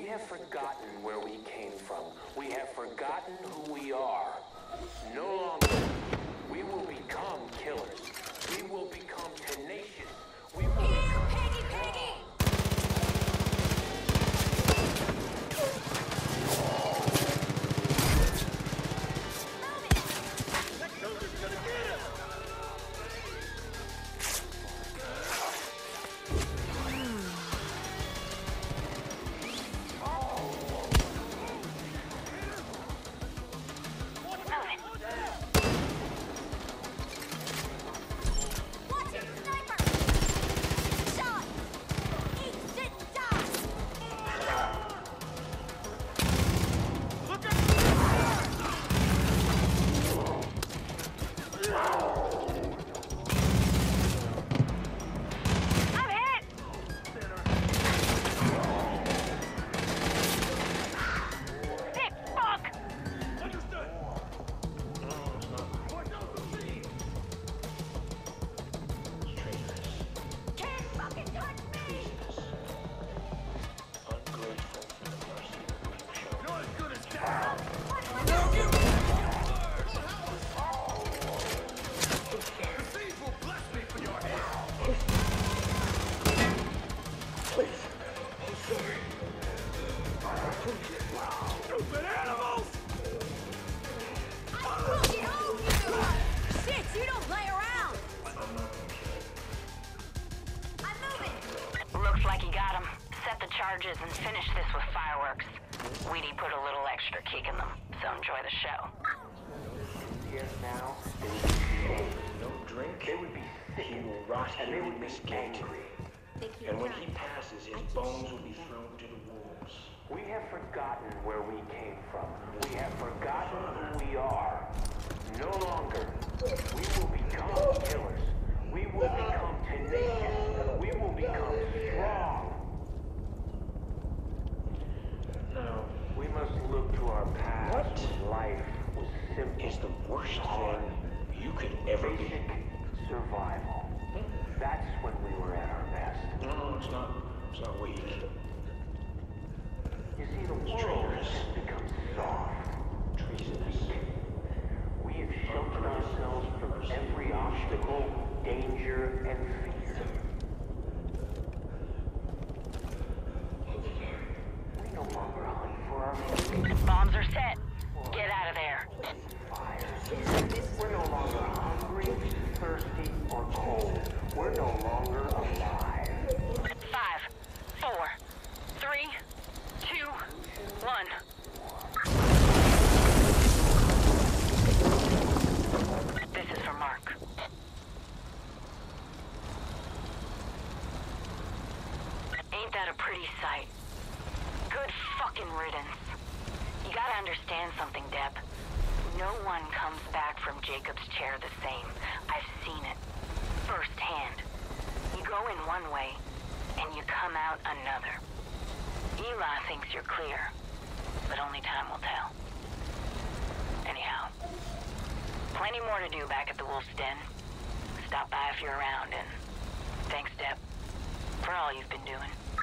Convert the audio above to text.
We have forgotten where we came from. We have forgotten who we are. No longer. We will become killers. We will become tenacious. And finish this with fireworks. Wheaty put a little extra kick in them, so enjoy the show. here now. They would be. No drink. They would be sick He will rot and they would be angry. And when he passes, his bones will be thrown to the wolves. We have forgotten where we came from. We have forgotten who we are. No longer. We will become killers. We will become tenacious. We will become strong. Now, We must look to our past What? life was simple. is the worst thing you could ever be. Survival. That's when we were at our best. No, it's not. It's not weak. One. This is for Mark. Ain't that a pretty sight? Good fucking riddance. You gotta understand something, Deb. No one comes back from Jacob's chair the same. I've seen it. Firsthand. You go in one way, and you come out another. Eli thinks you're clear, but only time will tell. Anyhow, plenty more to do back at the Wolf's Den. Stop by if you're around, and thanks, Deb, for all you've been doing.